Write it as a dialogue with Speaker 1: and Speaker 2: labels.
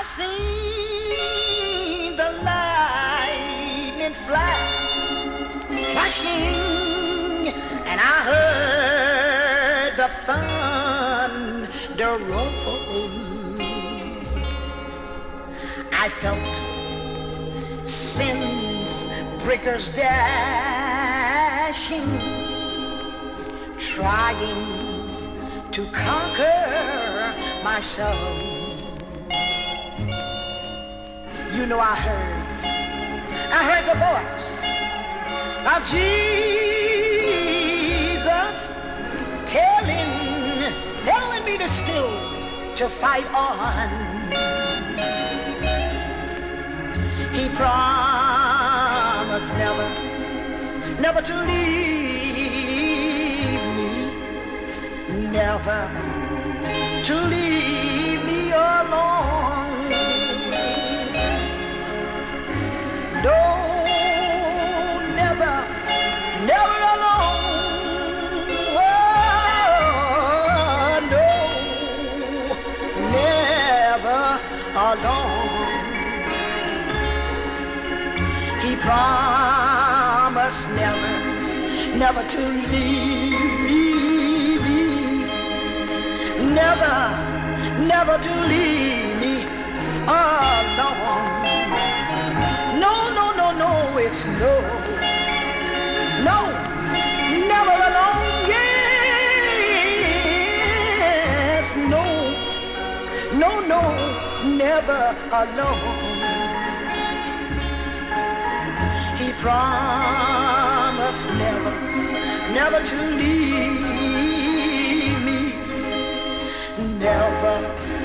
Speaker 1: I've seen the lightning flash, flashing, and I heard the thunder roll. I felt sin's breakers dashing, trying to conquer myself. You know I heard, I heard the voice of Jesus telling, telling me to still to fight on. He promised never, never to leave me, never to leave alone. He promised never, never to leave me, never, never to leave me alone. Never alone. He promised never, never to leave me, never